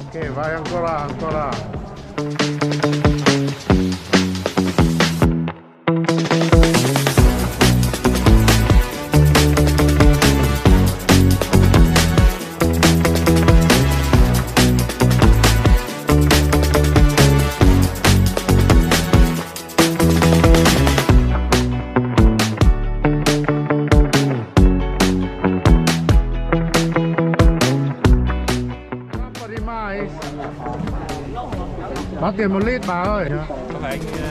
Ok, vai ancora, ancora. Bác tiền một lít bà ơi. Có phải anh ờ,